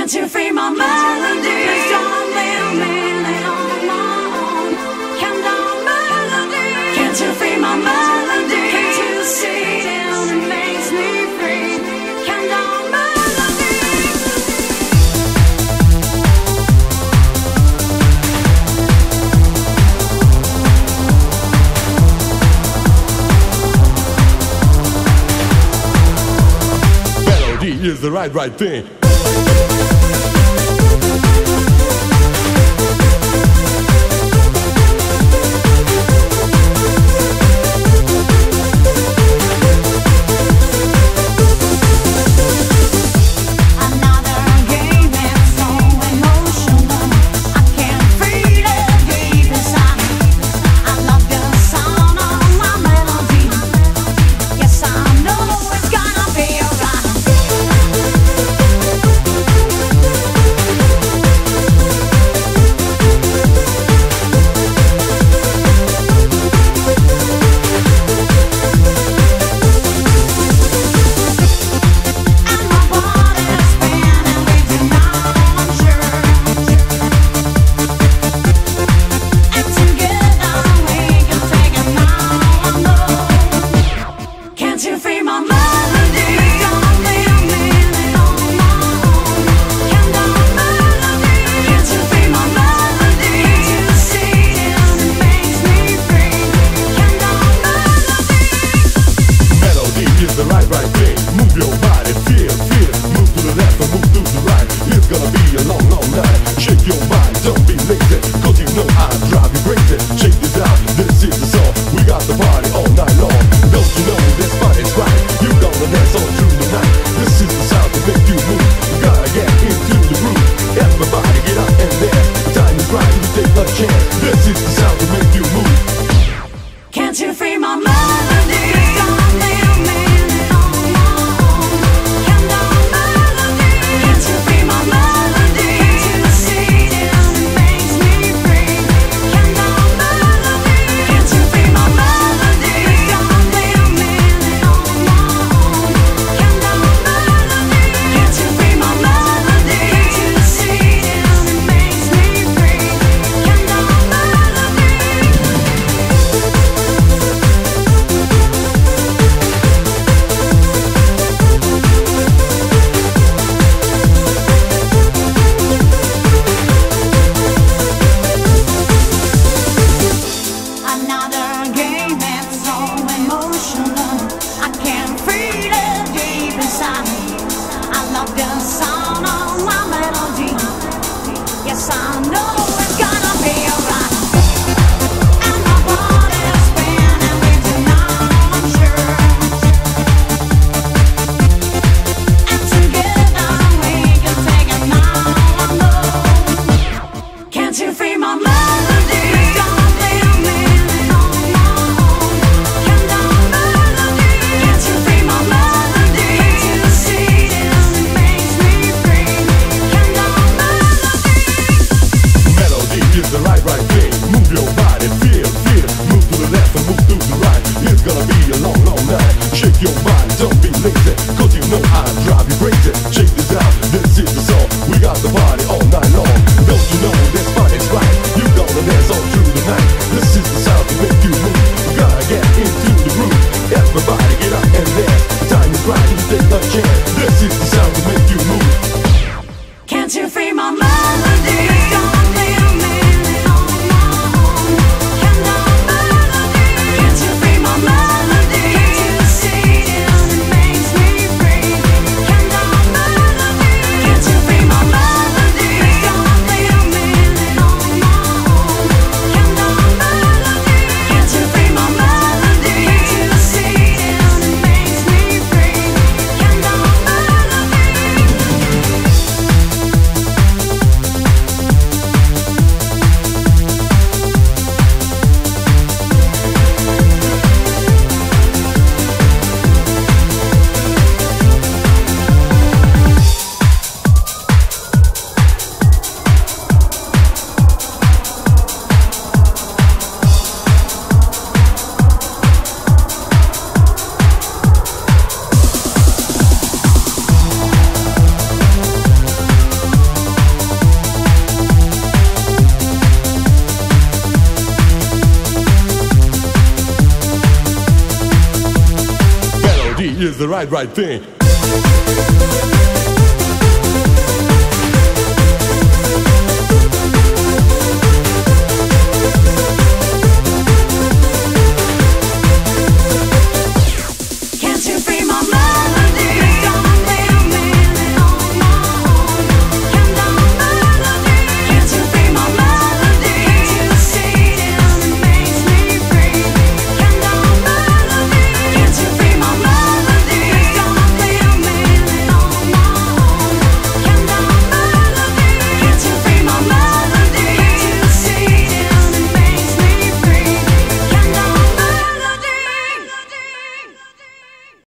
Can't you free my melody? Don't leave me on my own. Can't melody? Can't you free my melody? Can't you see? is the right, right thing. the light right the right, right thing.